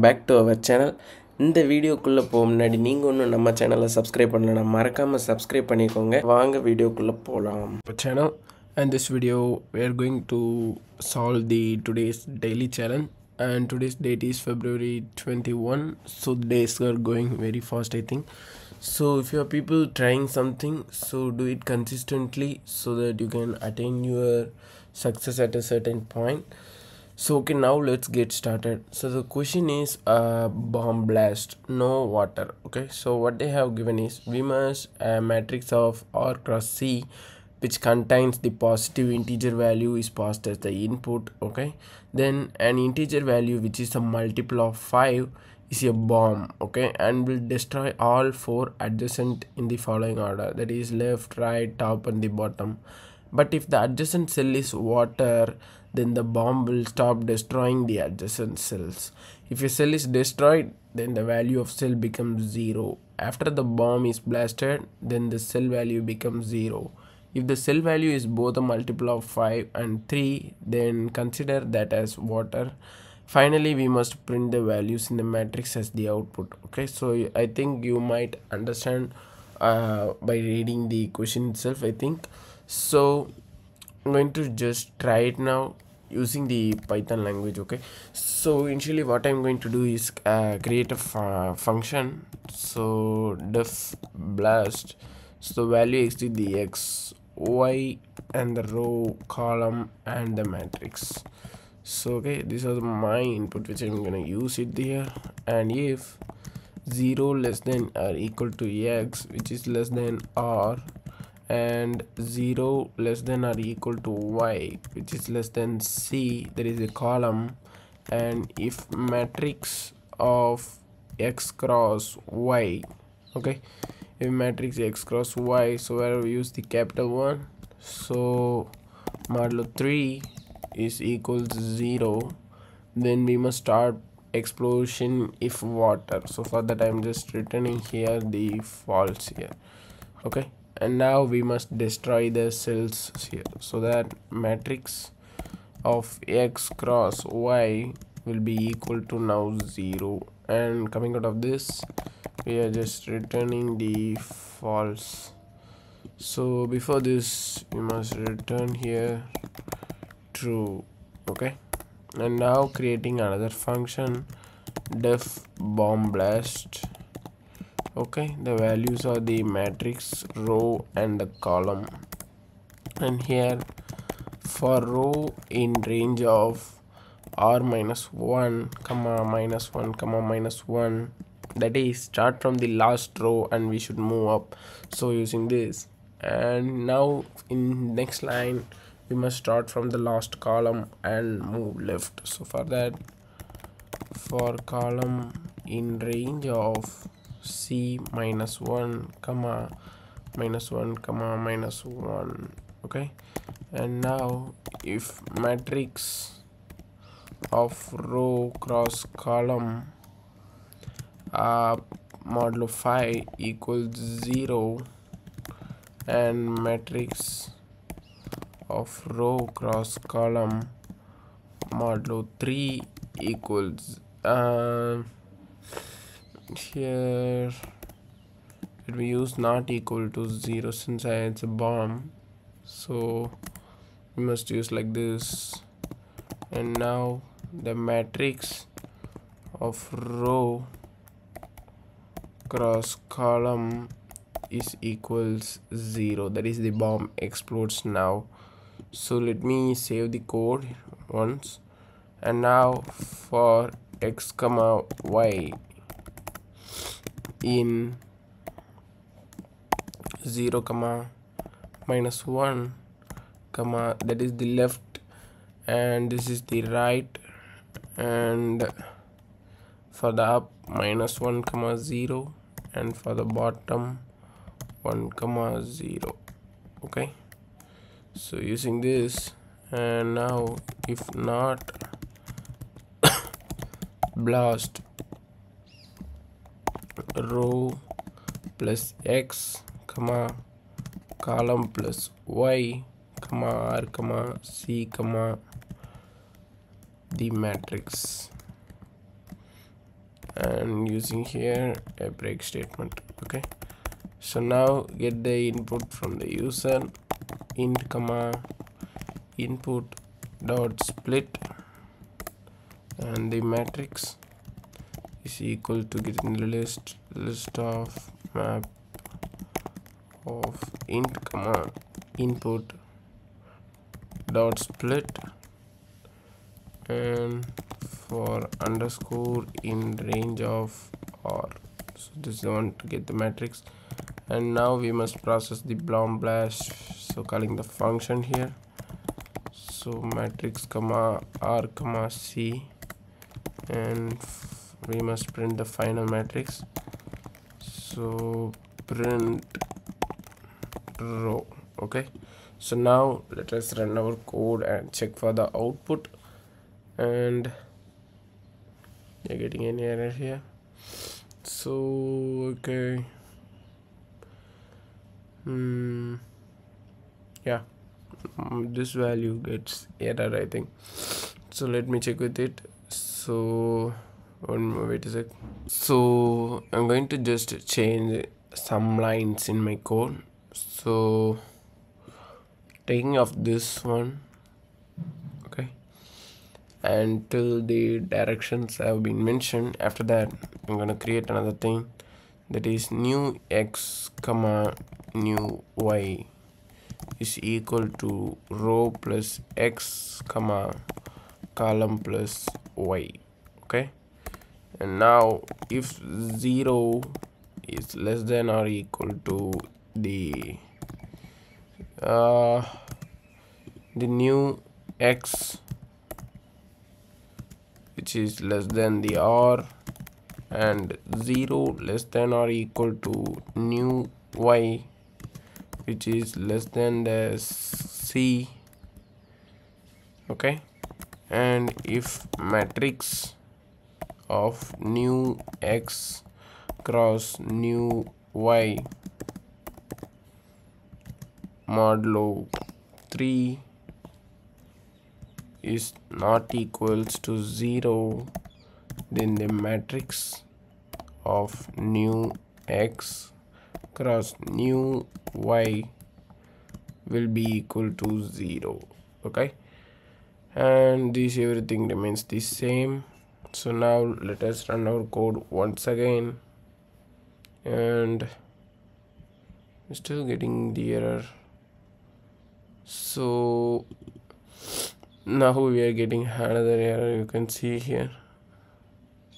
Back to our channel இந்த வீடியோக்குள்ளே போக முன்னாடி நீங்கள் ஒன்றும் நம்ம சேனலை சப்ஸ்கிரைப் பண்ணலன்னா மறக்காமல் சப்ஸ்கிரைப் பண்ணிக்கோங்க. வாங்க வீடியோக்குள்ளே போகலாம் channel and this video we are going to solve the today's daily challenge and today's date is February twenty one so days are going very fast I think so if you are people trying something so do it consistently so that you can attain your success at a certain point so okay now let's get started. So the question is uh, bomb blast no water okay? So what they have given is we must a matrix of r cross c which contains the positive integer value is passed as the input okay? Then an integer value which is a multiple of 5 is a bomb okay? And will destroy all four adjacent in the following order. That is left right top and the bottom but if the adjacent cell is water then the bomb will stop destroying the adjacent cells. If a cell is destroyed then the value of cell becomes zero. After the bomb is blasted then the cell value becomes zero. If the cell value is both a multiple of 5 and 3 then consider that as water. Finally we must print the values in the matrix as the output okay? So i think you might understand uh, by reading the question itself i think so i'm going to just try it now using the python language okay? So initially what i'm going to do is uh, create a fu- function. So def blast. So value is the x y and the row column and the matrix. So okay these are my input which i'm gonna use it here. And if 0 less than or equal to x which is less than r and 0 less than or equal to y which is less than c there is a column. And if matrix of x cross y okay if matrix x cross y so where we use the capital one. So modulo 3 is equals 0 then we must start explosion if water. So for that i'm just returning here the false here okay and now we must destroy the cells here. So that matrix of x cross y will be equal to now 0 and coming out of this we are just returning the false. So before this we must return here true. Okay? And now creating another function def bomb blast okay the values are the matrix row and the column. And here for row in range of r minus 1 comma minus 1 comma minus 1 that is start from the last row and we should move up. So using this. And now in next line we must start from the last column and move left. So for that for column in range of c minus 1 comma minus 1 comma minus 1 okay? And now if matrix of row cross column uh, modulo 5 equals 0 and matrix of row cross column modulo 3 equals uh, here. It we use not equal to 0 since I, it's a bomb. So we must use like this. And now the matrix of row cross column is equals 0 that is the bomb explodes now. So let me save the code once. And now for x comma y in 0 comma minus 1 comma that is the left and this is the right and for the up minus 1 comma 0 and for the bottom 1 comma 0 okay? So using this and now if not blast row plus x comma column plus y comma r comma c comma the matrix. And using here a break statement okay? So now get the input from the user int comma input dot split and the matrix is equal to getting the list list of map of int comma input dot split and for underscore in range of r. So this is the one to get the matrix. And now we must process the blown blast so calling the function here. So matrix comma r comma c and we must print the final matrix. So print row okay? So now let us run our code and check for the output. And you're getting any error here? So okay. Hmm. Yeah. Mm, this value gets error i think. So let me check with it. So one more wait a sec. So i'm going to just change some lines in my code. So taking off this one okay. Until the directions have been mentioned after that i'm going to create another thing that is new x comma new y is equal to row plus x comma column plus y okay and now if 0 is less than or equal to the uh, the new x which is less than the r and 0 less than or equal to new y which is less than the c okay? And if matrix of new x cross new y. Modulo 3 is not equals to 0 then the matrix of new x cross new y will be equal to 0 okay? And this everything remains the same so now let us run our code once again. And still getting the error. So now we are getting another error you can see here.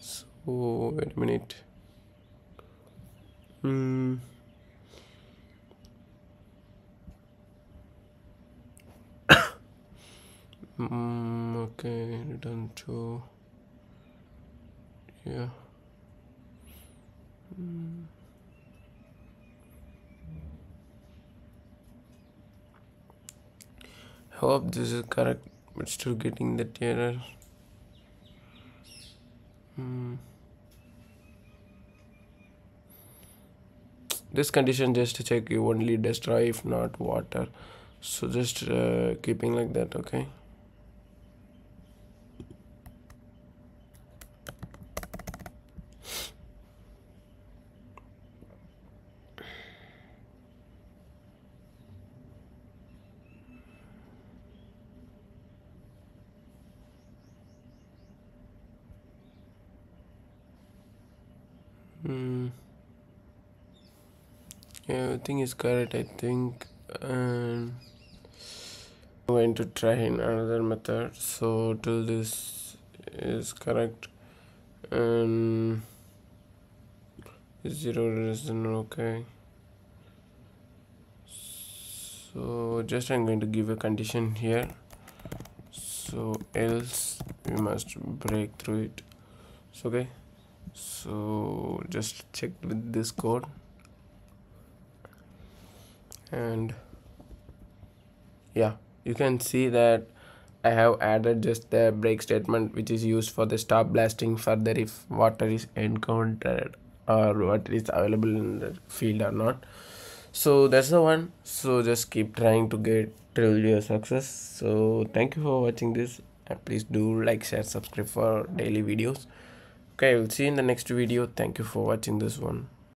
So wait a minute. Hmm. Mm, okay return to yeah Hmm. hope this is correct but still getting the error Hmm. this condition just to check you only destroy if not water so just uh, keeping like that okay Hmm. Yeah, everything is correct, I think. And I'm going to try in another method. So till this is correct, and zero than okay. So just I'm going to give a condition here. So else we must break through it. So okay so just check with this code and yeah you can see that I have added just the break statement which is used for the stop blasting further if water is encountered or water is available in the field or not. So that's the one. So just keep trying to get till your success. So thank you for watching this. And please do like share subscribe for daily videos. Okay we'll see you in the next video. Thank you for watching this one